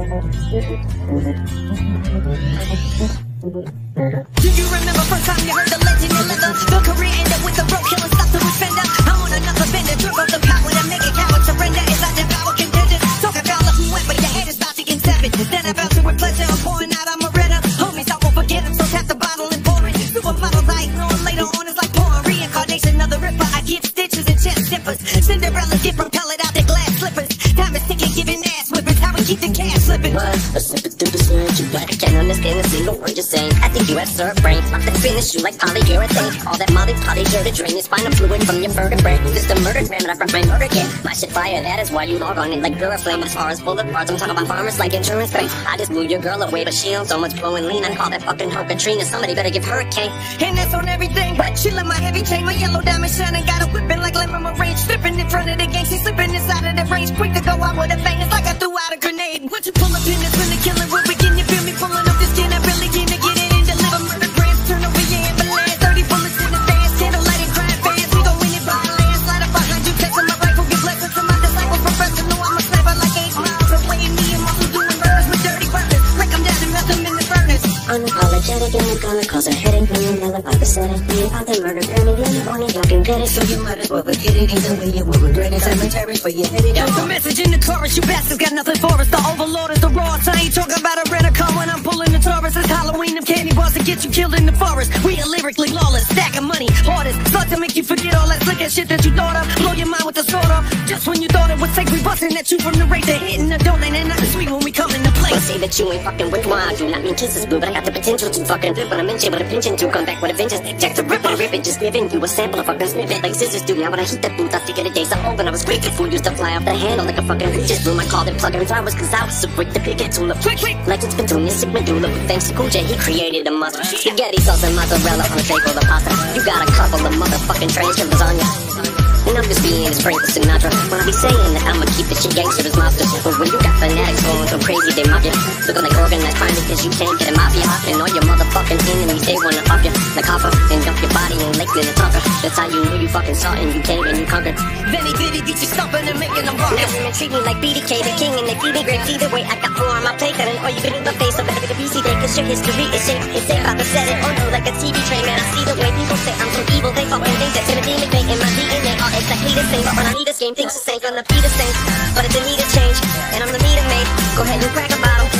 Do you remember first time you heard the legend in leather? The career ended with a rope killing, stop the defender. I'm on another bender, dribble the power to make it coward surrender. As I devour contenders, talk about the whoever your head is about to get severed. Then bounce it with pleasure, I'm pouring out, I'm a redder. Homies, I won't forget him, so tap the bottle and pour it. Supermodels I ignore later on, it's like pouring reincarnation of the ripper. I give stitches and chest dippers. Cinderella's get propelled a snippet through the surgery, but I can't understand a single word you're saying. I think you have brain, not to finish you like polyurethane. All that molly potty sure to drain your spinal fluid from your vertebrae. Just a murder grammar from my murder kit. My shit fire, that is why you log on it like Duraflame. As far as bullet parts, I'm talking about farmers like insurance pay. I just blew your girl away, but she owns so much blowing lean. I call that fucking hoe Katrina. Somebody better give her a cane. And that's on everything. But she chillin' my heavy chain, my yellow diamond shining. Got a whipping like lemon range. Stripping in front of the gang, she slipping inside of the range. Quick to go out with a Unapologetic and I'm gonna cause a headache when you never about the setting. Me about the murder, really want it, y'all can get it. So you might as well forget it. Either way, you will regret it. Cemetery for your head. There's a message in the chorus, you bastards got nothing for us. The overlord is the raw. I ain't talking about a rental car when I'm pulling the Taurus. It's Halloween, them candy bars to get you killed in the forest. We are lyrically lawless, stack of money, hardest. Start to make you forget all that slick ass shit that you thought of. Blow your mind with the sword. Just when you thought it was safe, we busting at you from the rate. They're hitting the don't say that you ain't fucking with wine. I do not mean kisses, boo, but I got the potential to fucking flip when in shit with a pinch to come back with a vengeance. Jack to rip and rip it, just giving you a sample of fucking snippet like scissors do. Now when I heat that booth, I figure the days are open. I was great before used to fly off the handle like a fucking just boom. I called it plugging flowers cause I was so quick to pick it to look quick, quick. Like it's this sick medulla. But thanks to Cool J, he created a monster. Spaghetti sauce and mozzarella on a tray full the pasta. You got a couple of motherfucking trays of lasagna. And I'm just being Frank Sinatra When I be saying that I'ma keep this shit gangster as monsters But when you got fanatics going so crazy they mob you Looking like organized crime because you can't get a mafia. And all your motherfucking enemies they wanna off you Like copper. And dump your body in Lake Minnetonka That's how you knew you fucking saw and you came and you conquered Then he did it, get you stomping and making them rock. Now women treat me like BDK, the king, and they feed me grapes. Either way. I got four on my plate, and all you can do the face, so better BC day, cause your history is shaped. It's safe, to set it on you like a TV train, man. I see the way people say I'm so evil, they fucking think that Timothy McVeigh are the same. When I need this game, things the same, gonna be the same. But it's a need to change, and I'm the meter made. Go ahead and crack a